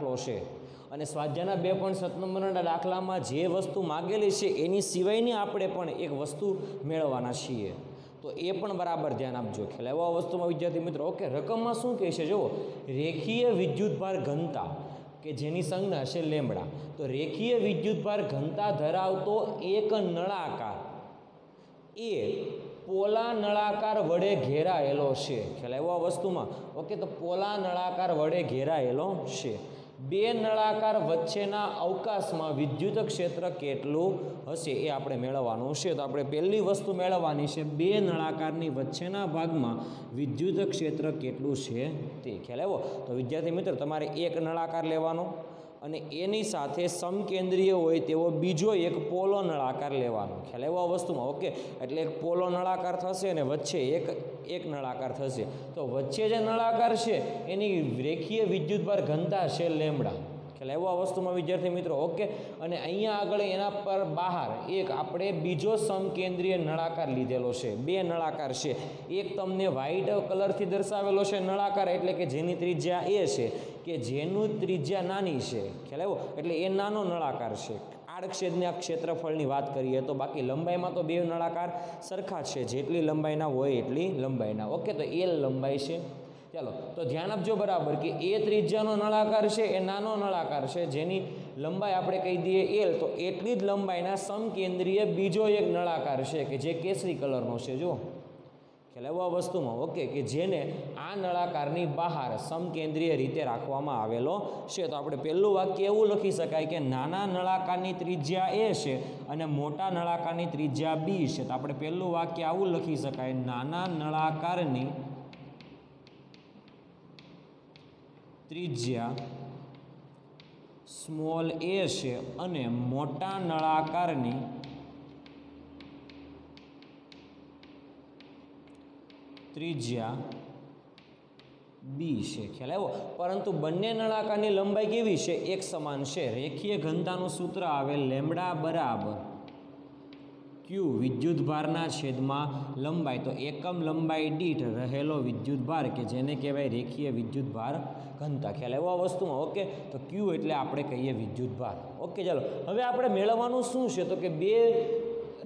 દાખલો છે. અને સ્વાધ્યાયના બે પોઈન્ટ સત નંબરના દાખલામાં જે વસ્તુ માગેલી છે, એની સિવાયની આપણે પણ એક વસ્તુ મેળવવાના છીએ. તો એ પણ બરાબર ધ્યાન આપજો. ખ્યાલ એવા વસ્તુમાં, વિદ્યાર્થી મિત્રો? ઓકે, રકમમાં શું કહે છે? જુઓ, રેખીય વિદ્યુતભાર ઘનતા, કે જેની સંજ્ઞા છે લેમડા તો રેખીય વિદ્યુતભાર ઘનતા ધરાવતો એક નળાકાર. એ પોલા નળાકાર વડે ઘેરાયેલો છે. ખ્યાલ આવ્યો વસ્તુમાં? ઓકે, તો પોલા નળાકાર વડે ઘેરાયેલો છે. બે નળાકાર વચ્ચેના અવકાશમાં વિદ્યુત ક્ષેત્ર કેટલું હશે એ આપણે મેળવવાનું છે. તો આપણે પહેલી વસ્તુ મેળવવાની છે, બે નળાકારની વચ્ચેના ભાગમાં વિદ્યુત ક્ષેત્ર કેટલું છે તે ખ્યાલ આવ્યો? તો વિદ્યાર્થી મિત્રો, તમારે એક નળાકાર લેવાનો અને એની સાથે સમકેન્દ્રીય હોય તેવો બીજો એક પોલો નળાકાર લેવાનો. ખ્યાલ એવો વસ્તુમાં? ઓકે. એટલે એક પોલો નળાકાર થશે અને વચ્ચે એક એક નળાકાર થશે. તો વચ્ચે જે નળાકાર છે, એની રેખીય વિદ્યુતભાર ઘનતા છે લેમડા ખ્યાલ એવો વસ્તુમાં, વિદ્યાર્થી મિત્રો? ઓકે. અને અહીંયા આગળ એના પર બહાર એક આપણે બીજો સમકેન્દ્રીય નળાકાર લીધેલો છે. બે નળાકાર છે. એક તમને વ્હાઇટ કલરથી દર્શાવેલો છે નળાકાર, એટલે કે જેની ત્રિજ્યા એ છે. કે જેનું ત્રિજ્યા નાની છે. ખ્યાલ આવ્યો? એટલે એ નાનો નળાકાર છે. આડક્ષેદના ક્ષેત્રફળની વાત કરીએ તો બાકી લંબાઈમાં તો બે નળાકાર સરખા છે. જેટલી લંબાઈના હોય એટલી લંબાઈના ઓકે, તો એ લંબાઈ છે. ચાલો, તો ધ્યાન આપજો બરાબર કે એ ત્રિજ્યાનો નળાકાર છે, એ નાનો નળાકાર છે. જેની લંબાઈ આપણે કહી દઈએ એલ તો એટલી જ લંબાઈના સમકેન્દ્રીય બીજો એક નળાકાર છે કે જે કેસરી કલરનો છે. જો આવ્યો વસ્તુમાં, ઓકે, કે જેને આ નળાકારની બહાર સમકેન્દ્રીય રીતે રાખવામાં આવેલો છે. તો આપણે પહેલું વાક્ય એવું લખી શકાય કે નાના નળાકારની ત્રિજ્યા એ છે અને મોટા નળાકારની ત્રિજ્યા બી છે. તો આપણે પહેલું વાક્ય આવું લખી શકાય, નાના નળાકારની ત્રિજ્યા સ્મોલ એ છે અને મોટા નળાકારની ત્રિજ્યા બી છે. ખ્યાલ આવ્યો? પરંતુ બંને નળાકારની લંબાઈ કેવી છે? એક સમાન છે. રેખીય ઘનતાનું સૂત્ર આવે લેમડા બરાબર ક્યુ વિદ્યુતભારના છેદમાં લંબાઈ. તો એકમ લંબાઈ દીઠ રહેલો વિદ્યુતભાર કે જેને કહેવાય રેખીય વિદ્યુતભાર ઘનતા. ખ્યાલ એવો આ વસ્તુમાં? ઓકે. તો ક્યુ એટલે આપણે કહીએ વિદ્યુતભાર. ઓકે, ચાલો. હવે આપણે મેળવવાનું શું છે? તો કે બે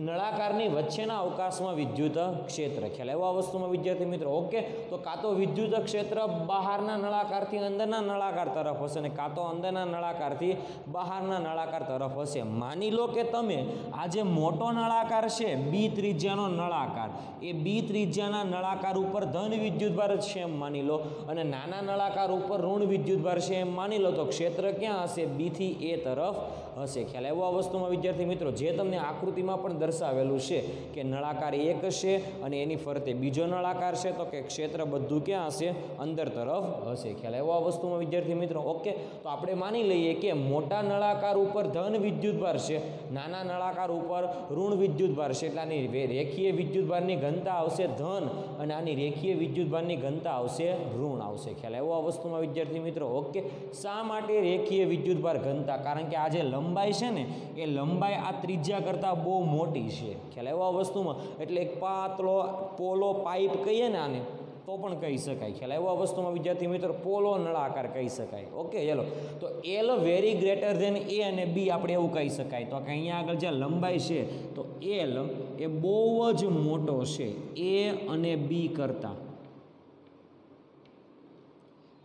નળાકારની વચ્ચેના અવકાશમાં વિદ્યુત ક્ષેત્ર. ખ્યાલ એવો વસ્તુમાં, વિદ્યાર્થી મિત્રો? ઓકે, તો કાં તો વિદ્યુત ક્ષેત્ર બહારના નળાકારથી અંદરના નળાકાર તરફ હશે અને કાં તો અંદરના નળાકારથી બહારના નળાકાર તરફ હશે. માની લો કે તમે આ જે મોટો નળાકાર છે, બી ત્રિજ્યાનો નળાકાર. એ બી ત્રિજ્યાના નળાકાર ઉપર ધન વિદ્યુતભાર છે એમ માની લો. અને નાના નળાકાર ઉપર ઋણ વિદ્યુતભાર છે એમ માની લો. તો ક્ષેત્ર ક્યાં હશે? બીથી એ તરફ હશે. ખ્યાલ એવો આ વસ્તુમાં, વિદ્યાર્થી મિત્રો? જે તમને આકૃતિમાં પણ દર્શાવેલું છે કે નળાકાર એક હશે અને એની ફરતે બીજો નળાકાર છે, તો કે ક્ષેત્ર બધું ક્યાં હશે? અંદર તરફ હશે. ખ્યાલ એવો આ વસ્તુમાં, વિદ્યાર્થી મિત્રો? ઓકે, તો આપણે માની લઈએ કે મોટા નળાકાર ઉપર ધન વિદ્યુતભાર છે, નાના નળાકાર ઉપર ઋણ વિદ્યુતભાર છે. એટલે આની રેખીય વિદ્યુતભારની ઘનતા આવશે ધન અને આની રેખીય વિદ્યુતભારની ઘનતા આવશે ઋણ આવશે. ખ્યાલ એવો આ વસ્તુમાં, વિદ્યાર્થી મિત્રો? ઓકે, શા માટે રેખીય વિદ્યુતભાર ઘનતા? કારણ કે આ જે લંબાઈ છે ને, એ લંબાઈ આ ત્રિજ્યા કરતાં બહુ મોટી છે. ખ્યાલ એવા વસ્તુમાં? એટલે એક પાતળો પોલો પાઇપ કહીએ ને આને, તો પણ કહી શકાય. ખ્યાલ એવા વસ્તુમાં? વિદ્યાર્થી મિત્રો, પોલો નળાકાર કહી શકાય. ઓકે, ચલો. તો L very greater than A અને બી આપણે એવું કહી શકાય. તો કે અહીંયા આગળ જે લંબાઈ છે, તો એલ એ બહુ જ મોટો છે એ અને બી કરતાં.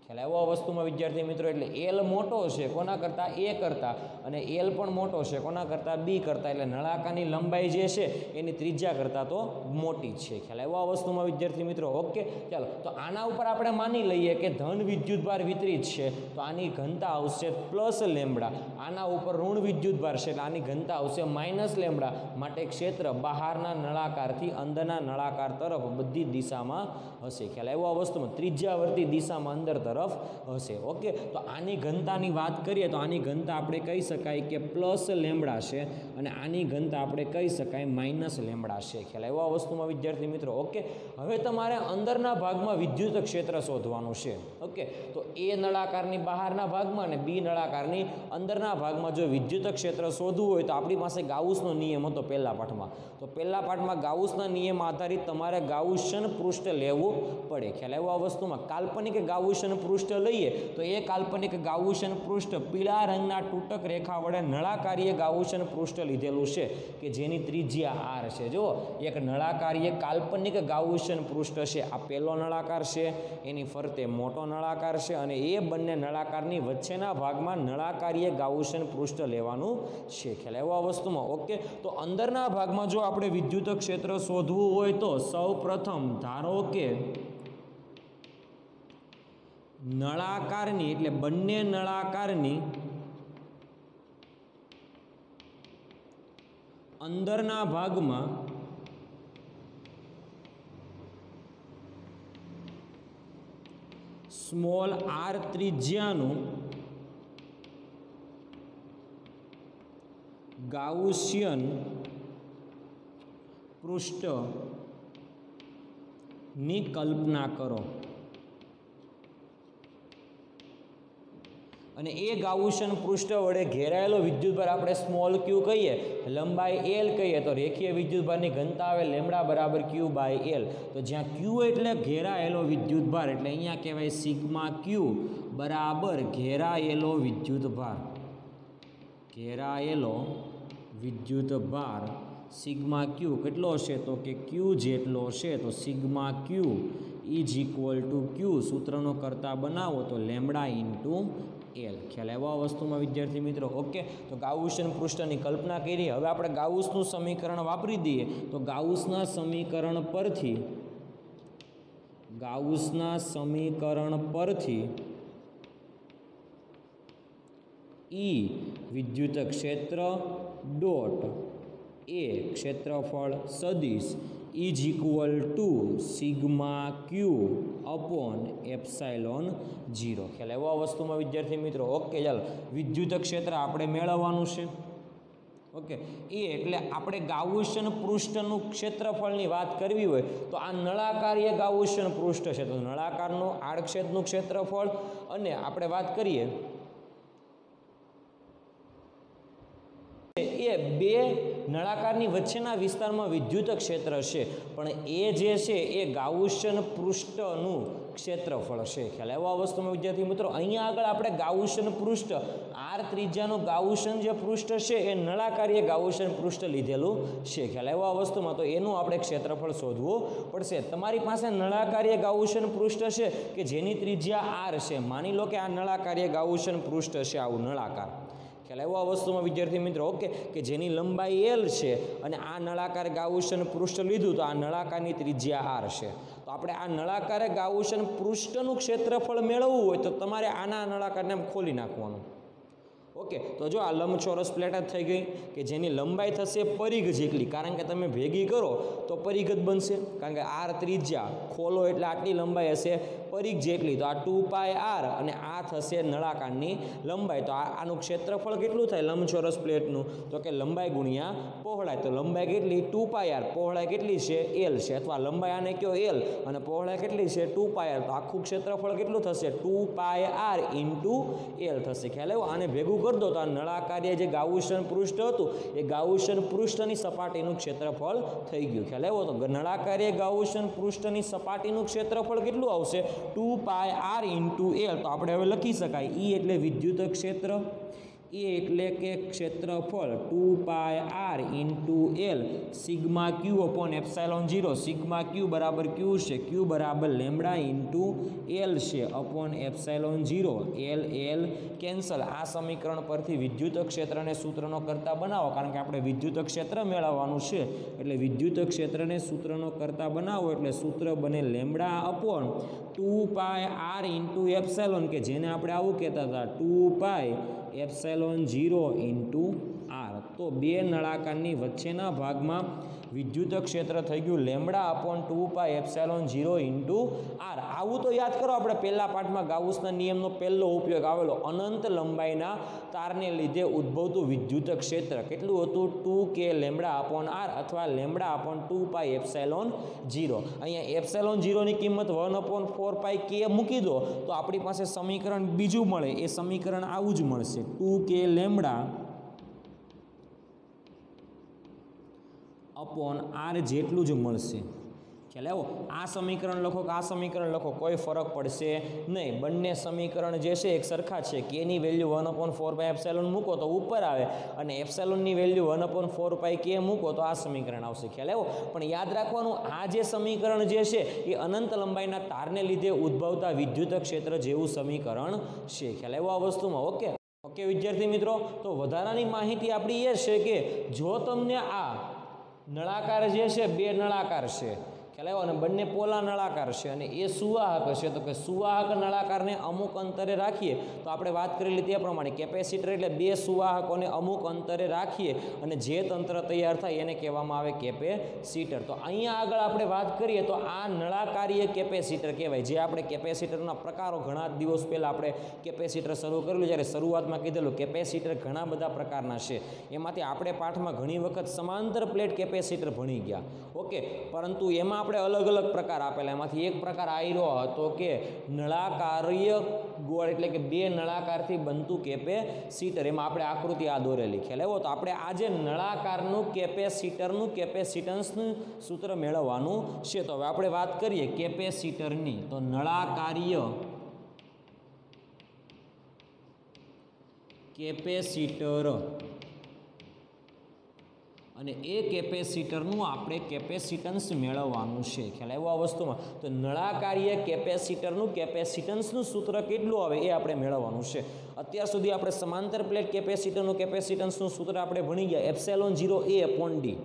ખ્યાલ આવ્યો? આ વસ્તુમાં વિદ્યાર્થી મિત્રો, એટલે એલ મોટો છે, કોના કરતાં? એ કરતાં. અને એલ પણ મોટો છે, કોના કરતાં? બી કરતાં. એટલે નળાકારની લંબાઈ જે છે, એની ત્રિજ્યા કરતાં તો મોટી છે. ખ્યાલ આવ્યો આ વસ્તુમાં વિદ્યાર્થી મિત્રો? ઓકે, ચાલો. તો આના ઉપર આપણે માની લઈએ કે ધન વિદ્યુતભાર વિતરિત છે. તો આની ઘનતા આવશે પ્લસ લેમડા આના ઉપર ઋણ વિદ્યુતભાર છે, એટલે આની ઘનતા આવશે માઇનસ લેમડા માટે ક્ષેત્ર બહારના નળાકારથી અંદરના નળાકાર તરફ બધી દિશામાં હશે. ખ્યાલ આવ્યો આ વસ્તુમાં? ત્રિજ્યાવર્તી દિશામાં અંદર તરફ હશે. ઓકે તો આની ઘનતાની વાત કરીએ તો આની ઘનતા આપણે કહી શકાય કે પ્લસ લેમડા છે અને આની ઘનતા આપણે કહી શકાય માઇનસ લેમડા છે. ખ્યાલ એવા વસ્તુમાં, વિદ્યાર્થી મિત્રો? ઓકે હવે તમારે અંદરના ભાગમાં વિદ્યુત ક્ષેત્ર શોધવાનું છે. ઓકે તો એ નળાકારની બહારના ભાગમાં અને બી નળાકારની અંદરના ભાગમાં જો વિદ્યુત ક્ષેત્ર શોધવું હોય તો આપણી પાસે ગાઉસનો નિયમ હતો પહેલા પાઠમાં. તો પહેલા પાઠમાં ગાઉસના નિયમ આધારિત તમારે ગાઉશન પૃષ્ઠ લેવું પડે. ખ્યાલ આવ્યો વસ્તુમાં? કાલ્પનિક ગાઉશન પૃષ્ઠ લઈએ તો એ કાલ્પનિક ગાઉશન પૃષ્ઠ પીળા રંગના તૂટક રેખા વડે નળાકારીય ગાઉશન પૃષ્ઠ લીધેલું છે કે જેની ત્રિજ્યા આર છે. જો એક નળાકારીય કાલ્પનિક ગાઉશન પૃષ્ઠ છે. આ પહેલો નળાકાર છે, એની ફરતે મોટો નળાકાર છે અને એ બંને નળાકારની વચ્ચેના ભાગમાં નળાકારીય ગાઉશન પૃષ્ઠ લેવાનું છે. ખ્યાલ એવો આ વસ્તુમાં? ઓકે, તો અંદરના ભાગમાં જો આપણે વિદ્યુત ક્ષેત્ર શોધવું હોય તો સૌ પ્રથમ ધારો કે નળાકારની એટલે બંને નળાકારની અંદરના ભાગમાં સ્મોલ આર ત્રિજ્યાનું ગાઉસિયન પૃષ્ઠની કલ્પના કરો. અને એ ગાઉશન પૃષ્ઠ વડે ઘેરાયેલો વિદ્યુતભાર આપણે સ્મોલ ક્યુ કહીએ, લંબાઈ એલ કહીએ, તો રેખીય વિદ્યુતભારની ઘનતા આવે લેમડા બરાબર ક્યુ બાય એલ તો જ્યાં ક્યુ એટલે ઘેરાયેલો વિદ્યુતભાર એટલે અહીંયા કહેવાય સિગ્મા ક્યુ બરાબર ઘેરાયેલો વિદ્યુતભાર ઘેરાયેલો વિદ્યુતભાર સિગ્મા ક્યુ કેટલો છે તો કે ક્યુ જેટલો છે તો sigma q is equal to q સૂત્રનો કરતા બનાવો તો લેમડા ઇન્ટુ એલ ખ્યાલ આ વસ્તુમાં, વિદ્યાર્થી મિત્રો? ઓકે તો ગાઉસન પૃષ્ઠની કલ્પના કરી. હવે આપણે ગાઉસનું સમીકરણ વાપરી દઈએ. તો ગાઉસના સમીકરણ પરથી, ગાઉસના સમીકરણ પરથી ઈ વિદ્યુત ક્ષેત્ર ડોટ એ ક્ષેત્રફળ સદિશ is equal to sigma q upon epsilon zero ખ્યાલ એવો વસ્તુમાં, વિદ્યાર્થી મિત્રો? ઓકે, ચાલો. વિદ્યુત ક્ષેત્ર આપણે મેળવવાનું છે. ઓકે. એ એટલે આપણે ગાઉસન પૃષ્ઠનું ક્ષેત્રફળની વાત કરવી હોય, તો આ નળાકારીય ગાઉશન પૃષ્ઠ છે. તો નળાકારનું આડક્ષેદનું ક્ષેત્રફળ, અને આપણે વાત કરીએ. એ બે નળાકારની વચ્ચેના વિસ્તારમાં વિદ્યુત ક્ષેત્ર છે, પણ એ જે છે એ ગાઉશન પૃષ્ઠનું ક્ષેત્રફળ છે. ખ્યાલ આવ્યો આ વસ્તુમાં, વિદ્યાર્થી મિત્રો? અહીંયા આગળ આપણે ગાઉશન પૃષ્ઠ, આર ત્રિજ્યાનું ગાઉશન જે પૃષ્ઠ છે, એ નળાકારીએ ગાઉશન પૃષ્ઠ લીધેલું છે. ખ્યાલ આવ્યો આ વસ્તુમાં? તો એનું આપણે ક્ષેત્રફળ શોધવું પડશે. તમારી પાસે નળાકારીએ ગાઉશન પૃષ્ઠ છે કે જેની ત્રિજ્યા આર છે? માની લો કે આ નળાકારીએ ગાઉશન પૃષ્ઠ છે, આવું નળાકાર. ખ્યાલ આવ્યો આ વસ્તુમાં, વિદ્યાર્થી મિત્રો? ઓકે, કે જેની લંબાઈ એલ છે અને આ નળાકાર ગાઉશન પૃષ્ઠ લીધું, તો આ નળાકારની ત્રિજ્યા આર છે. તો આપણે આ નળાકારે ગાઉશન પૃષ્ઠનું ક્ષેત્રફળ મેળવવું હોય, તો તમારે આના નળાકારને આમ ખોલી નાખવાનું. ઓકે, તો જો આ લંબચોરસ પ્લેટ જ થઈ ગઈ, કે જેની લંબાઈ થશે પરિઘ જેટલી, કારણ કે તમે ભેગી કરો, તો પરિઘ જ બનશે. કારણ કે આર ત્રિજ્યા, ખોલો એટલે આટલી લંબાઈ હશે. પરિઘ જેટલી. તો આ ટુ પાય આર અને આ થશે નળાકારની લંબાઈ. તો આનું ક્ષેત્રફળ કેટલું થાય? લંબચોરસ પ્લેટનું. તો કે લંબાઈ ગુણ્યા પહોળાઈ. તો લંબાઈ કેટલી? Two pi r. પહોળાઈ કેટલી છે? એલ છે. અથવા લંબાઈ આને કયો? એલ. અને પહોળાઈ કેટલી છે? Two pi r. તો આખું ક્ષેત્રફળ કેટલું થશે? Two pi r into l થશે. ખ્યાલ આવ્યો? આને ભેગું કરી દો. તો આ નળાકાર્ય જે ગાઉશન પૃષ્ઠ હતું, એ ગાઉશન પૃષ્ઠની સપાટીનું ક્ષેત્રફળ થઈ ગયું. ખ્યાલ આવ્યો? તો નળાકાર્ય ગાઉશન પૃષ્ઠની સપાટીનું ક્ષેત્રફળ કેટલું આવશે? Two pi r into l તો આપણે હવે લખી શકાય. ઈ એટલે વિદ્યુત ક્ષેત્ર એ એટલે કે ક્ષેત્રફળ two pi r into l sigma q upon epsilon zero sigma q બરાબર ક્યુ છે? ક્યુ બરાબર લેમડા ઇન્ટુ એલ છે upon epsilon zero l l cancel. આ સમીકરણ પરથી વિદ્યુત ક્ષેત્રને સૂત્રનો કરતા બનાવો. કારણ કે આપણે વિદ્યુત ક્ષેત્ર મેળવવાનું છે. એટલે વિદ્યુત ક્ષેત્રને સૂત્રનો કરતા બનાવો. એટલે સૂત્ર બને lambda upon two pi r into epsilon, કે જેને આપણે આવું કહેતા હતા, two pi epsilon zero into r. તો બે નળાકારની વચ્ચેના ભાગમાં વિદ્યુત ક્ષેત્ર થઈ ગયું. Lambda upon two pi epsilon zero into r આવું તો યાદ કરો, આપણે પહેલા પાઠમાં ગાઉસના નિયમનો પહેલો ઉપયોગ આવેલો. અનંત લંબાઈના તારને લીધે ઉદ્ભવતું વિદ્યુત ક્ષેત્ર કેટલું હતું? ટુ કે લેમડા અપોન આર અથવા lambda upon two pi epsilon zero અહીંયા એપ્સેલોન ઝીરોની કિંમત વન અપોન ફોર પાય કે મૂકી દો, તો આપણી પાસે સમીકરણ બીજું મળે. એ સમીકરણ આવું જ મળશે. ટુ કે લેમડા અપોન આર જેટલું જ મળશે. ખ્યાલ આવો આ સમીકરણ લખો કે આ સમીકરણ લખો, કોઈ ફરક પડશે નહીં. બંને સમીકરણ જે છે એક સરખા છે. કેની value one upon four pi epsilon મૂકો તો ઉપર આવે અને એપ્સેલોનની value one upon four pi k મૂકો તો આ સમીકરણ આવશે. ખ્યાલ આવો પણ યાદ રાખવાનું, આ જે સમીકરણ જે છે એ અનંત લંબાઈના તારને લીધે ઉદ્ભવતા વિદ્યુત ક્ષેત્ર જેવું સમીકરણ છે. ખ્યાલ આવ્યો આ વસ્તુમાં? ઓકે? ઓકે વિદ્યાર્થી મિત્રો, તો વધારાની માહિતી આપણી એ છે કે જો તમને આ નળાકાર જે છે બે નળાકાર છે. ખ્યાલ આવ્યો અને બંને પોલા નળાકાર છે અને એ સુવાહક છે. તો કે સુવાહક નળાકારને અમુક અંતરે રાખીએ, તો આપણે વાત કરેલી તે પ્રમાણે. કેપેસિટર એટલે બે સુવાહકોને અમુક અંતરે રાખીએ અને જે તંત્ર તૈયાર થાય એને કહેવામાં આવે કેપેસિટર. તો અહીંયા આગળ આપણે વાત કરીએ તો આ નળાકારીય કેપેસિટર કહેવાય. જે આપણે કેપેસિટરના પ્રકારો ઘણા દિવસ પહેલાં આપણે કેપેસિટર શરૂ કરેલું, જ્યારે શરૂઆતમાં કીધેલું કેપેસિટર ઘણા બધા પ્રકારના છે. એમાંથી આપણે પાઠમાં ઘણી વખત સમાંતર પ્લેટ કેપેસિટર ભણી ગયા. ઓકે? પરંતુ એમાં આપણે અલગ અલગ પ્રકાર આપેલા. એમાંથી એક પ્રકાર આયરો હતો કે નળાકાર્ય ગોળ, એટલે કે બે નળાકારથી બનતું કેપેસિટર એમાં આપણે આકૃતિ આ દોરેલી ખ્યાલ આવ્યો તો આપણે આજે નળાકારનું કેપેસિટરનું કેપેસિટન્સનું સૂત્ર મેળવવાનું છે. તો હવે આપણે વાત કરીએ કેપેસિટરની તો નળાકાર્ય કેપેસિટર અને એ કેપેસિટરનું આપણે કેપેસિટન્સ મેળવવાનું છે. ખ્યાલ આવ્યો આ વસ્તુમાં? તો નળાકારીય કેપેસિટરનું કેપેસિટન્સનું સૂત્ર કેટલું આવે એ આપણે મેળવવાનું છે. અત્યાર સુધી આપણે સમાંતર પ્લેટ કેપેસિટરનું કેપેસિટન્સનું સૂત્ર આપણે ભણી ગયા. Epsilon zero A upon d.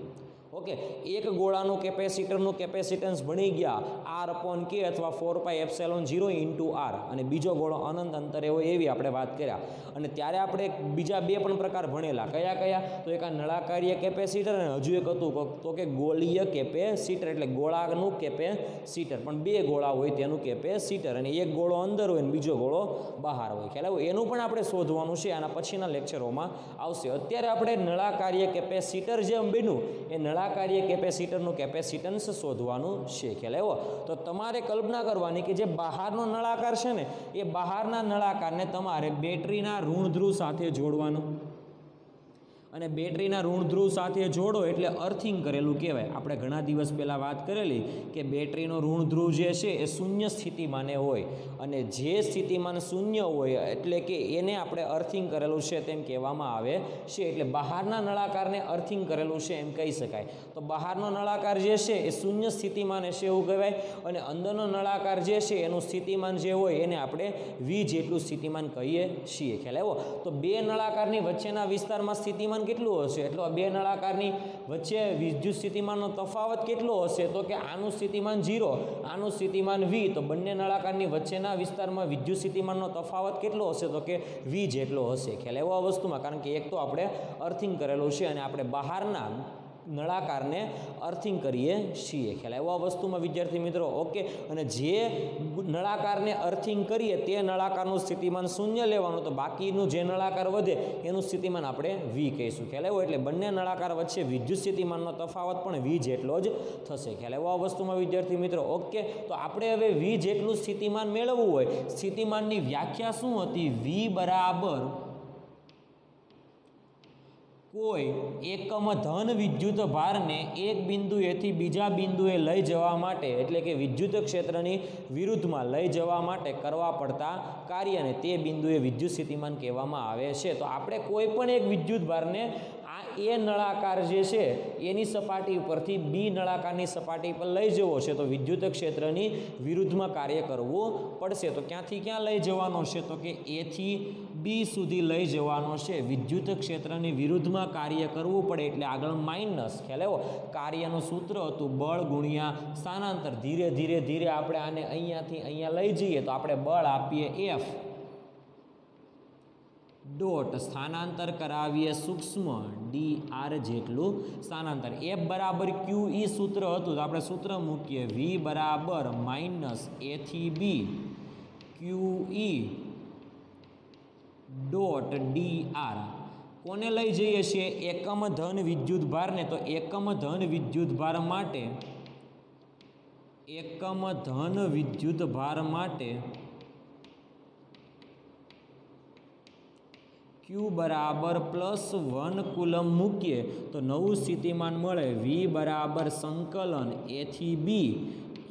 Okay, એક ગોળાનું કેપેસિટરનું કેપેસિટન્સ ભણી ગયા આર અપોન કે અથવા four pi epsilon zero into r અને બીજો ગોળો અનંત અંતરે હોય એવી આપણે વાત કર્યા. અને ત્યારે આપણે બીજા બે પણ પ્રકાર ભણેલા. કયા કયા? તો એક આ નળાકાર્ય કેપેસિટર અને હજુ એક હતું. તો કે ગોળીય કેપેસિટર એટલે ગોળાનું કેપેસિટર. પણ બે ગોળા હોય તેનું કેપેસિટર. અને એક ગોળો અંદર હોય અને બીજો ગોળો બહાર હોય. ખ્યાલ આવ્યો? એનું પણ આપણે શોધવાનું છે. આના પછીના લેક્ચરોમાં આવશે. અત્યારે આપણે નળાકાર્ય કેપેસિટર જેમ બન્યું, એ નળાકારીય કેપેસિટરનું કેપેસિટન્સ શોધવાનું છે. ખ્યાલ આવ્યો? તો તમારે કલ્પના કરવાની કે જે બહારનો નળાકાર છે ને, એ બહારના નળાકારને તમારે બેટરીના ઋણ ધ્રુવ સાથે જોડવાનું. અને બેટરીના ઋણ ધ્રુવ સાથે જોડો એટલે અર્થિંગ કરેલું કહેવાય. આપણે ઘણા દિવસ પહેલાં વાત કરેલી કે બેટરીનો ઋણ ધ્રુવ જે છે એ શૂન્ય સ્થિતિમાને હોય. અને જે સ્થિતિમાન શૂન્ય હોય એટલે કે એને આપણે અર્થિંગ કરેલું છે તેમ કહેવામાં આવે છે એટલે બહારના નળાકારને અર્થિંગ કરેલું છે એમ કહી શકાય. તો બહારનો નળાકાર જે છે એ શૂન્ય સ્થિતિમાન છે એવું કહેવાય. અને અંદરનો નળાકાર જે છે એનું સ્થિતિમાન જે હોય એને આપણે વી જેટલું સ્થિતિમાન કહીએ છીએ. ખ્યાલ આવ્યો? તો બે નળાકારની વચ્ચેના વિસ્તારમાં સ્થિતિમાન કેટલું હશે? એટલો બે નળાકારની વચ્ચે વિદ્યુત સ્થિતિમાનનો તફાવત કેટલો હશે? તો કે આનું સ્થિતિમાન ઝીરો, આનું સ્થિતિમાન વી તો બંને નળાકારની વચ્ચેના વિસ્તારમાં વિદ્યુત સ્થિતિમાનનો તફાવત કેટલો હશે? તો કે વી જેટલો હશે. ખ્યાલ એવો વસ્તુમાં, કારણ કે એક તો આપણે અર્થિંગ કરેલું છે અને આપણે બહારના નળાકારને અર્થિંગ કરીએ છીએ. ખ્યાલ આવ્યો આ વસ્તુમાં, વિદ્યાર્થી મિત્રો? ઓકે. અને જે નળાકારને અર્થિંગ કરીએ તે નળાકારનું સ્થિતિમાન શૂન્ય લેવાનું, તો બાકીનું જે નળાકાર વધે એનું સ્થિતિમાન આપણે વી કહીશું. ખ્યાલ આવ્યો? એટલે બંને નળાકાર વચ્ચે વિદ્યુત સ્થિતિમાનનો તફાવત પણ વી જેટલો જ થશે. ખ્યાલ આવ્યો આ વસ્તુમાં, વિદ્યાર્થી મિત્રો? ઓકે. તો આપણે હવે વી જેટલું સ્થિતિમાન મેળવવું હોય, સ્થિતિમાનની વ્યાખ્યા શું હતી? વી બરાબર કોઈ એકમ ધન વિદ્યુત ભારને એક બિંદુએથી બીજા બિંદુએ લઈ જવા માટે, એટલે કે વિદ્યુત ક્ષેત્રની વિરુદ્ધમાં લઈ જવા માટે કરવા પડતા કાર્યને તે બિંદુએ વિદ્યુત સ્થિતિમાન કહેવામાં આવે છે. તો આપણે કોઈ પણ એક વિદ્યુત ભારને એ નળાકાર જે છે, એની સપાટી ઉપરથી બી નળાકારની સપાટી પર લઈ જવો છે, તો વિદ્યુત ક્ષેત્રની વિરુદ્ધમાં કાર્ય કરવું પડશે. તો ક્યાંથી ક્યાં લઈ જવાનો છે? તો કે એથી બી સુધી લઈ જવાનો છે. વિદ્યુત ક્ષેત્રની વિરુદ્ધમાં કાર્ય કરવું પડે એટલે આગળ માઇનસ. ખ્યાલ એવો કાર્યનું સૂત્ર હતું બળ ગુણ્યા સ્થાનાંતર. ધીરે ધીરે ધીરે આપણે આને અહીંયાથી અહીંયા લઈ જઈએ તો આપણે બળ આપીએ એફ. ડોટ સ્થાનાંતર કરાવીએ સૂક્ષ્મ ડી આર જેટલું સ્થાનાંતર. એફ બરાબર ક્યુ ઈ સૂત્ર હતું, તો આપણે સૂત્ર મૂકીએ. વી બરાબર માઇનસ એથી b q E dot d r કોને લઈ જઈએ છીએ? એકમ ધન વિદ્યુત ભારને. તો એકમ ધન વિદ્યુત ભાર માટે, એકમ ધન વિદ્યુત ભાર માટે ક્યુ બરાબર પ્લસ વન કુલમ મૂકીએ તો નવું સ્થિતિમાન મળે. વી બરાબર સંકલન એથી b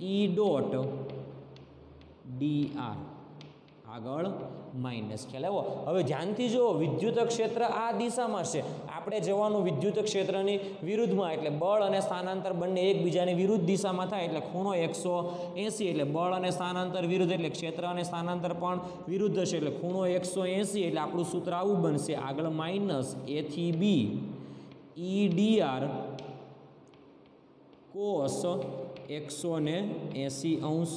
E dot d r આગળ માઇનસ ખ્યાલ આવ્યો. હવે ધ્યાનથી જુઓ વિદ્યુત ક્ષેત્ર આ દિશામાં છે. આપણે જવાનું વિદ્યુત ક્ષેત્રની વિરુદ્ધમાં, એટલે બળ અને સ્થાનાંતર બંને એકબીજાની વિરુદ્ધ દિશામાં થાય, એટલે ખૂણો એકસો એટલે બળ અને સ્થાનાંતર વિરુદ્ધ, એટલે ક્ષેત્ર અને સ્થાનાંતર પણ વિરુદ્ધ છે એટલે ખૂણો એકસો એટલે આપણું સૂત્ર આવું બનશે. આગળ માઇનસ એથી B, E D R cos એકસો એંસી અંશ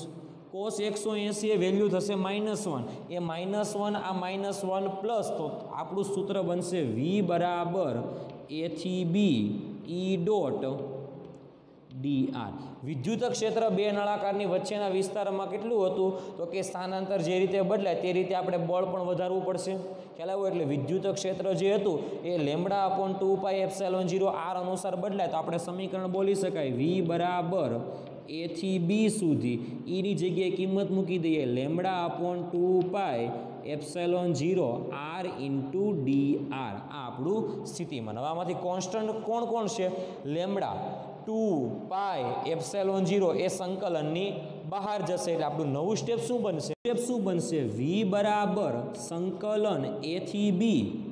કોસ એકસો એંસી એ વેલ્યુ થશે માઇનસ વન એ માઇનસ વન આ માઇનસ વન પ્લસ તો આપણું સૂત્ર બનશે વી બરાબર એથી b E dot d r વિદ્યુત ક્ષેત્ર બે નળાકારની વચ્ચેના વિસ્તારમાં કેટલું હતું? તો કે સ્થાનાંતર જે રીતે બદલાય તે રીતે આપણે બળ પણ વધારવું પડશે. ખ્યાલ આવ્યો? એટલે વિદ્યુત ક્ષેત્ર જે હતું એ lambda upon two pi epsilon zero r અનુસાર બદલાય. તો આપણે સમીકરણ બોલી શકાય. વી બરાબર એથી બી સુધી. ઈની જગ્યાએ કિંમત મૂકી દઈએ. Lambda upon two pi epsilon zero r into d r આ આપણું સ્થિતિમાન હવે આમાંથી કોન્સ્ટન્ટ કોણ કોણ છે? Lambda two pi epsilon zero એ સંકલનની બહાર જશે. એટલે આપણું નવું સ્ટેપ શું બનશે? સ્ટેપ શું બનશે? વી બરાબર સંકલન એથી બી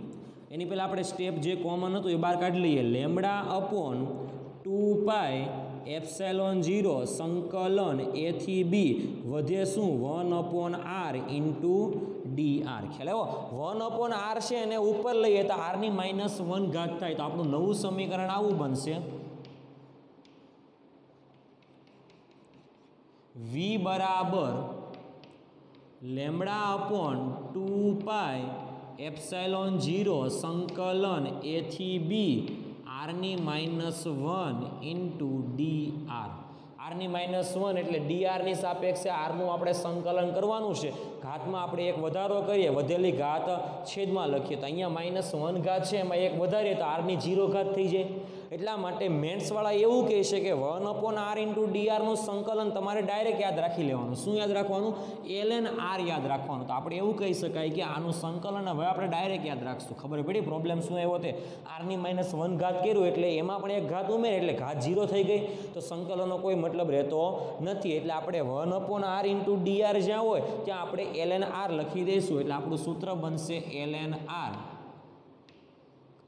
એની પહેલાં આપણે સ્ટેપ જે કોમન હતું એ બહાર કાઢી લઈએ. Lambda upon two pi epsilon zero સંકલન એથી બી વધે શું? One upon r into d r. ખ્યાલ આવ્યો? વન અપોન આર છે એને ઉપર લઈએ તો આરની માઇનસ વન ઘાત થાય તો આપણું નવું સમીકરણ આવું બનશે. વી બરાબર lambda upon two pi epsilon zero સંકલન એથી બી આરની minus one into d r આરની minus one એટલે ડી આરની સાપેક્ષે આરનું આપણે સંકલન કરવાનું છે. ઘાતમાં આપણે એક વધારો કરીએ, વધેલી ઘાત છેદમાં લખીએ. તો અહીંયા માઇનસ વન ઘાત છે, એમાં એક વધારીએ તો આરની જીરો ઘાત થઈ જાય. એટલા માટે મેન્ટ્સવાળા એવું કહે છે કે વન અપોન આર ઇન્ટુ ડીઆરનું સંકલન તમારે ડાયરેક્ટ યાદ રાખી લેવાનું. શું યાદ રાખવાનું? એલએન આર યાદ રાખવાનું. તો આપણે એવું કહી શકાય કે આનું સંકલન હવે આપણે ડાયરેક્ટ યાદ રાખશું. ખબર પડી? પ્રોબ્લેમ શું એવો તે? આરની માઇનસ વન ઘાત કર્યું એટલે એમાં પણ એક ઘાત ઉમેરે એટલે ઘાત ઝીરો થઈ ગઈ. તો સંકલનનો કોઈ મતલબ રહેતો નથી. એટલે આપણે one upon r into d r જ્યાં હોય, ત્યાં આપણે એલ એન આર લખી દઈશું. એટલે આપણું સૂત્ર બનશે l n r.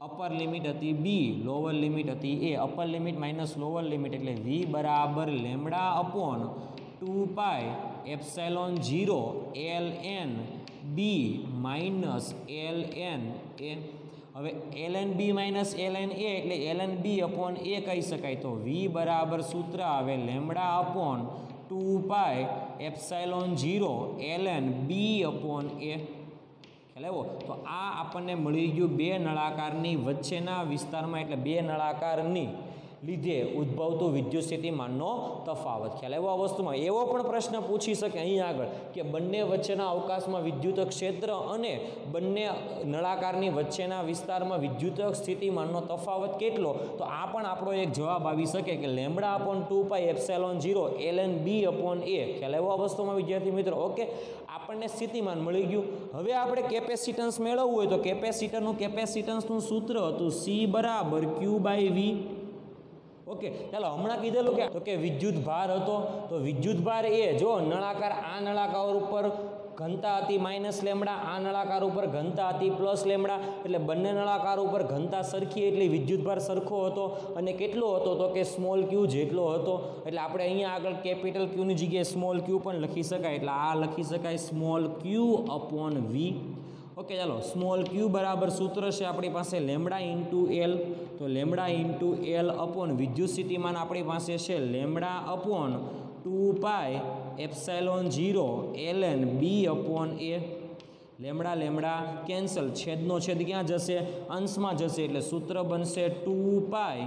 Upper limit હતી બી લોઅર લિમિટ હતી a upper limit minus lower limit એટલે વી બરાબર lambda upon two pi epsilon zero l n b minus l n a હવે l n b minus l n a એટલે l n b upon a કહી શકાય. તો વી બરાબર સૂત્ર આવે lambda upon two pi epsilon zero l n b upon a ખ્યાલ આવ્યો? તો આ આપણને મળી ગયું બે નળાકારની વચ્ચેના વિસ્તારમાં એટલે બે નળાકારની લીધે ઉદ્ભવતું વિદ્યુત સ્થિતિમાનનો તફાવત. ખ્યાલ એવો આ વસ્તુમાં? એવો પણ પ્રશ્ન પૂછી શકે અહીં આગળ કે બંને વચ્ચેના અવકાશમાં વિદ્યુત ક્ષેત્ર અને બંને નળાકારની વચ્ચેના વિસ્તારમાં વિદ્યુત સ્થિતિમાનનો તફાવત કેટલો? તો આ પણ આપણો એક જવાબ આવી શકે કે lambda upon two pi epsilon zero l n b upon a ખ્યાલ એવો આ વસ્તુમાં, વિદ્યાર્થી મિત્રો? ઓકે, આપણને સ્થિતિમાન મળી ગયું. હવે આપણે કેપેસિટન્સ મેળવવું હોય તો કેપેસિટરનું કેપેસિટન્સનું સૂત્ર હતું સી બરાબર ક્યુ બાય વી ઓકે, ચાલો, હમણાં કીધેલું કે, તો કે વિદ્યુત ભાર હતો, તો વિદ્યુત ભાર એ જો નળાકાર આ નળાકાર ઉપર ઘનતા હતી માઇનસ લેમડા, આ નળાકાર ઉપર ઘનતા હતી પ્લસ લેમડા, એટલે બંને નળાકાર ઉપર ઘનતા સરખી એટલે વિદ્યુત ભાર સરખો હતો અને કેટલો હતો? તો કે સ્મોલ ક્યુ જેટલો હતો. એટલે આપણે અહીંયા આગળ કેપિટલ ક્યુની જગ્યાએ સ્મોલ ક્યુ પણ લખી શકાય. એટલે આ લખી શકાય small Q upon V okay, ચાલો સ્મોલ ક્યુ બરાબર સૂત્ર છે આપણી પાસે લેમડા ઇન્ટુ એલ તો લેમડા ઇન્ટુ એલ અપોન વિદ્યુત સ્થિતિમાન આપણી પાસે છે. Lambda upon two pi epsilon zero L N B upon A. Lambda lambda, cancel. છેદનો છેદ ક્યાં જશે? અંશમાં જશે. એટલે સૂત્ર બનશે two pi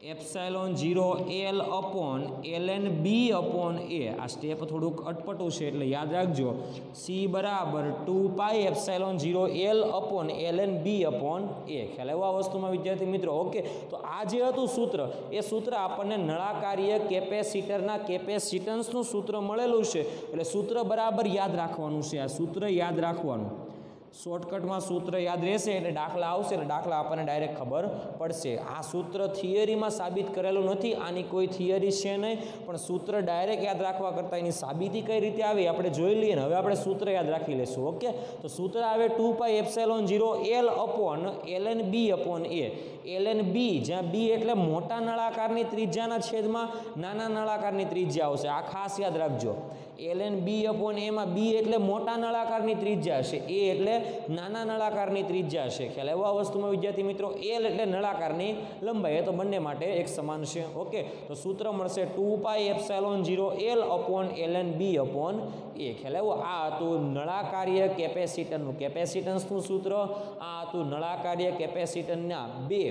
epsilon zero L upon L N B upon A. આ સ્ટેપ થોડુંક અટપટું છે એટલે યાદ રાખજો. સી બરાબર two pi epsilon zero L upon L N B upon A. ખ્યાલ આવ્યો આ વસ્તુમાં, વિદ્યાર્થી મિત્રો? ઓકે. તો આ જે હતું સૂત્ર, એ સૂત્ર આપણને નળાકાર્ય કેપેસિટરના કેપેસિટન્સનું સૂત્ર મળેલું છે. એટલે સૂત્ર બરાબર યાદ રાખવાનું છે. આ સૂત્ર યાદ રાખવાનું. શોર્ટકટમાં સૂત્ર યાદ રહેશે એટલે દાખલા આવશે એટલે દાખલા આપણને ડાયરેક્ટ ખબર પડશે. આ સૂત્ર થિયરીમાં સાબિત કરેલું નથી, આની કોઈ થિયરી છે નહીં, પણ સૂત્ર ડાયરેક્ટ યાદ રાખવા કરતાં એની સાબિતી કઈ રીતે આવી આપણે જોઈ લઈએ ને. હવે આપણે સૂત્ર યાદ રાખી લઈશું, ઓકે? તો સૂત્ર આવે two pi epsilon zero L upon L N B upon A. L N B, જ્યાં બી એટલે મોટા નળાકારની ત્રિજ્યાના છેદમાં નાના નળાકારની ત્રિજ્યા આવશે. આ ખાસ યાદ રાખજો. એલ એન બી અપોન એમાં બી એટલે મોટા નળાકારની ત્રિજ્યા છે એ એટલે નાના નળાકારની ત્રિજ્યા છે ખ્યાલ એવા વસ્તુમાં, વિદ્યાર્થી મિત્રો? એલ એટલે નળાકારની લંબાઈ. એ તો બંને માટે એક સમાન છે. ઓકે તો સૂત્ર મળશે two pi epsilon zero L upon L N B upon A ખ્યાલ આવ્યો? આ હતું નળાકાર્ય કેપેસિટનનું કેપેસિટન્સનું સૂત્ર? આ હતું નળાકાર્ય કેપેસિટનના બે.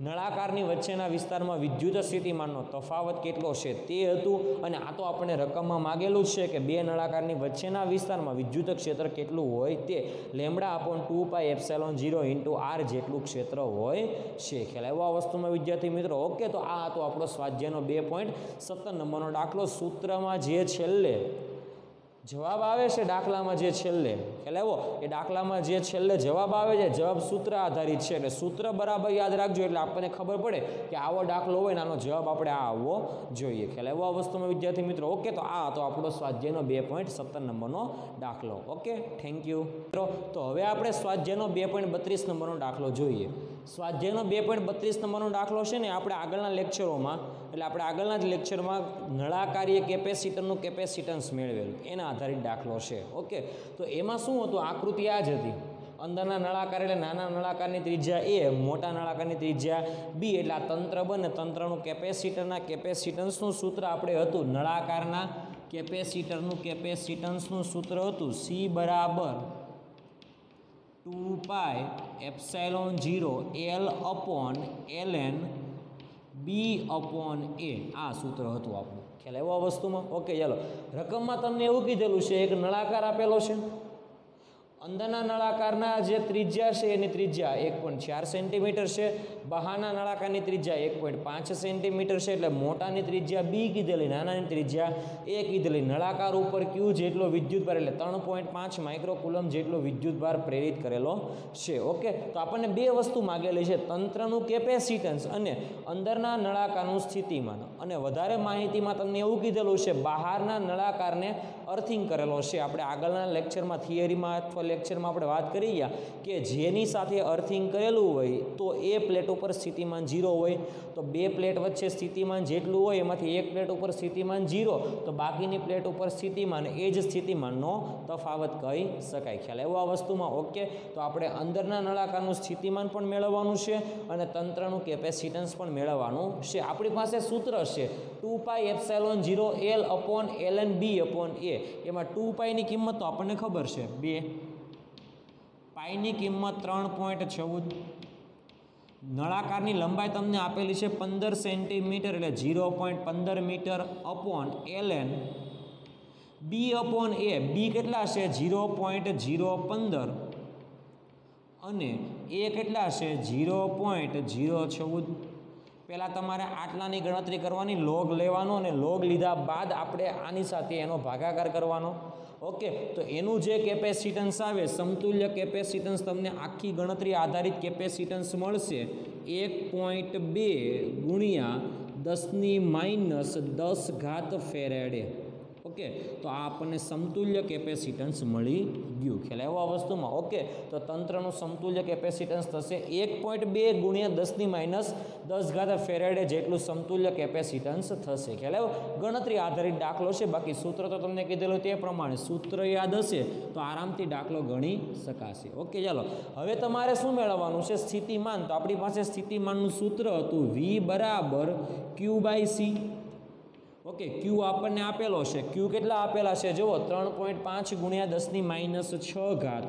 નળાકારની વચ્ચેના વિસ્તારમાં વિદ્યુત સ્થિતિમાનનો તફાવત કેટલો છે તે હતું અને આ તો આપણે રકમમાં માગેલું જ છે કે બે નળાકારની વચ્ચેના વિસ્તારમાં વિદ્યુત ક્ષેત્ર કેટલું હોય તે lambda upon two pi epsilon zero into R જેટલું ક્ષેત્ર હોય છે. ખ્યાલ એવા વસ્તુમાં વિદ્યાર્થી મિત્રો? ઓકે તો આ હતો આપણો સ્વાધ્યાયનો બે પોઈન્ટ સત્તર નંબરનો દાખલો સૂત્રમાં જે છેલ્લે જવાબ આવે છે દાખલામાં જે છેલ્લે ખ્યાલ આવ્યો એ દાખલામાં જે છેલ્લે જવાબ આવે છે, જવાબ સૂત્ર આધારિત છે. એટલે સૂત્ર બરાબર યાદ રાખજો, એટલે આપણને ખબર પડે કે આવો દાખલો હોય ને આનો જવાબ આપણે આ આવવો જોઈએ. ખ્યાલ આવ્યો આ વસ્તુમાં, વિદ્યાર્થી મિત્રો? ઓકે, તો આ હતો આપણો સ્વાધ્યાયનો બે પોઈન્ટ સત્તર નંબરનો દાખલો. ઓકે થેન્ક યુ મિત્રો, તો હવે આપણે સ્વાધ્યાયનો બે પોઈન્ટ બત્રીસ નંબરનો દાખલો જોઈએ. સ્વાધ્યાયનો બે પોઈન્ટ બત્રીસ નંબરનો દાખલો છે ને, આપણે આગળના લેક્ચરોમાં એટલે આપણે આગળના જ લેક્ચરમાં નળાકાર્ય કેપેસિટરનું કેપેસિટન્સ મેળવેલું. એના આધારિત દાખલો છે. ઓકે, તો એમાં શું હતું? આકૃતિ આ જ હતી. અંદરના નળાકાર એટલે નાના નળાકારની ત્રિજ્યા એ, મોટા નળાકારની ત્રિજ્યા બી. એટલે આ તંત્ર બને, તંત્રનું કેપેસિટરના કેપેસિટન્સનું સૂત્ર આપણે હતું. નળાકારના કેપેસિટરનું કેપેસિટન્સનું સૂત્ર હતું. સી બરાબર two pi epsilon zero L upon L N B upon A. આ સૂત્ર હતું આપણું. ખ્યાલ એવો વસ્તુમાં? ઓકે, ચાલો. રકમમાં તમને એવું કીધેલું છે, એક નળાકાર આપેલો છે. અંદરના નળાકારના જે ત્રિજ્યા છે એની ત્રિજ્યા એક પોઈન્ટ ચાર સેન્ટીમીટર છે, બહારના નળાકારની ત્રિજ્યા એક પોઈન્ટ પાંચ સેન્ટીમીટર છે, એટલે મોટાની ત્રિજ્યા બી કીધેલી, નાનાની ત્રિજ્યા એ કીધેલી. નળાકાર ઉપર ક્યુ જેટલો વિદ્યુત ભાર, એટલે ત્રણ પોઈન્ટ પાંચ માઇક્રોકુલમ જેટલો વિદ્યુત ભાર પ્રેરિત કરેલો છે. ઓકે? તો આપણને બે વસ્તુ માગેલી છે, તંત્રનું કેપેસિટન્સ અને અંદરના નળાકારનું સ્થિતિમાન. અને વધારે માહિતીમાં તમને એવું કીધેલું છે, બહારના નળાકારને અર્થિંગ કરેલો છે. આપણે આગળના લેક્ચરમાં, થિયરીમાં અથવા લેક્ચરમાં આપણે વાત કરી ગયા કે જેની સાથે અર્થિંગ કરેલું હોય તો એ પ્લેટ ઉપર સ્થિતિમાન ઝીરો હોય. તો બે પ્લેટ વચ્ચે સ્થિતિમાન જેટલું હોય, એમાંથી એક પ્લેટ ઉપર સ્થિતિમાન ઝીરો. તો બાકીની પ્લેટ ઉપર સ્થિતિમાન, એ જ સ્થિતિમાનનો તફાવત કહી શકાય. ખ્યાલ એવો આ વસ્તુમાં? ઓકે. તો આપણે અંદરના નળાકારનું સ્થિતિમાન પણ મેળવવાનું છે અને તંત્રનું કેપેસિટન્સ પણ મેળવવાનું છે. આપણી પાસે સૂત્ર છે. Two pi epsilon zero L upon L N B upon A. એમાં ટુ પાઈની કિંમત તો આપણને ખબર છે. બે. પાઈની કિંમત ત્રણ પોઈન્ટ ચૌદ. નળાકારની લંબાઈ તમને આપેલી છે પંદર સેન્ટીમીટર એટલે ઝીરો પોઈન્ટ પંદર metre upon L N B upon A B કેટલા છે ઝીરો પોઈન્ટ ઝીરો પંદર. અને એ કેટલા છે ઝીરો પોઈન્ટ ઝીરો ચૌદ. પહેલાં તમારે આટલાની ગણતરી કરવાની, લોગ લેવાનો અને લોગ લીધા બાદ આપણે આની સાથે એનો ભાગાકાર કરવાનો. ઓકે, તો એનું જે કેપેસિટન્સ આવે, સમતુલ્ય કેપેસિટન્સ તમને આખી ગણતરી આધારિત કેપેસિટન્સ મળશે. એક પોઈન્ટ બે ગુણ્યા દસની માઇનસ દસ ઘાત ફેરેડે. ઓકે? તો આ આપણને સમતુલ્ય કેપેસિટન્સ મળી ગયું. ખ્યાલ આવ્યો આ વસ્તુમાં? ઓકે? તો તંત્રનું સમતુલ્ય કેપેસિટન્સ થશે એક પોઈન્ટ બે ગુણ્યા દસની માઇનસ દસ ઘાત ફેરેડે જેટલું સમતુલ્ય કેપેસિટન્સ થશે. ખ્યાલ આવ્યો? ગણતરી આધારિત દાખલો છે. બાકી સૂત્ર તો તમને કીધેલું તે પ્રમાણે સૂત્ર યાદ હશે તો આરામથી દાખલો ગણી શકાશે. ઓકે, ચાલો. હવે તમારે શું મેળવવાનું છે? સ્થિતિમાન. તો આપણી પાસે સ્થિતિમાનનું સૂત્ર હતું વી બરાબર Q by C okay Q આપણને આપેલો છે. ક્યુ કેટલા આપેલા છે? જુઓ, ત્રણ પોઈન્ટ પાંચ ગુણ્યા દસની માઇનસ છ ઘાત.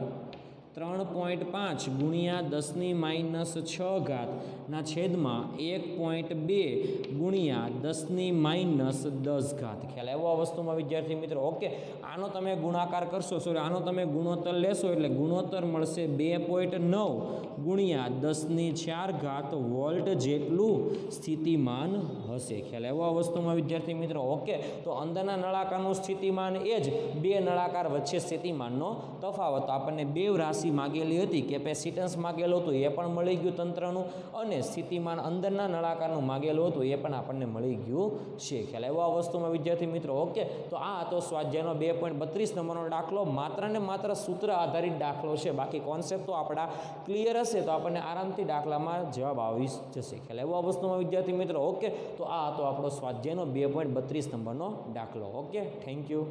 ત્રણ પોઈન્ટ પાંચ ગુણ્યા દસની માઇનસ છ ઘાતના છેદમાં એક પોઈન્ટ બે ગુણ્યા દસની માઇનસ દસ ઘાત. ખ્યાલ આવ્યો આ વસ્તુમાં, વિદ્યાર્થી મિત્રો? ઓકે. આનો તમે ગુણાકાર કરશો. સોરી આનો તમે ગુણોત્તર લેશો એટલે ગુણોત્તર મળશે બે પોઈન્ટ નવ ગુણ્યા દસની ચાર ઘાત વોલ્ટ જેટલું સ્થિતિમાન હશે. ખ્યાલ એવો વસ્તુમાં, વિદ્યાર્થી મિત્રો? ઓકે, તો અંદરના નળાકારનું સ્થિતિમાન એ જ. બે નળાકાર વચ્ચે સ્થિતિમાનનો તફાવત. આપણને બે રાશિ માગેલી હતી. કેપેસિટન્સ માગેલું હતું, એ પણ મળી ગયું તંત્રનું. અને સ્થિતિમાન અંદરના નળાકારનું માગેલું હતું, એ પણ આપણને મળી ગયું છે. ખ્યાલ એવો આ વસ્તુમાં, વિદ્યાર્થી મિત્રો? ઓકે, તો આ હતો સ્વાધ્યાયનો બે પોઈન્ટ બત્રીસ નંબરનો દાખલો. માત્ર ને માત્ર સૂત્ર આધારિત દાખલો છે. બાકી કોન્સેપ્ટ તો આપણા ક્લિયર હશે. તો આપણને આરામથી દાખલામાં જવાબ આવી જશે. ખ્યાલ એવો આ વસ્તુમાં, વિદ્યાર્થી મિત્રો? ઓકે, તો આ હતો આપણો સ્વાધ્યાયનો બે પોઈન્ટ બત્રીસ નંબરનો દાખલો. Okay thank you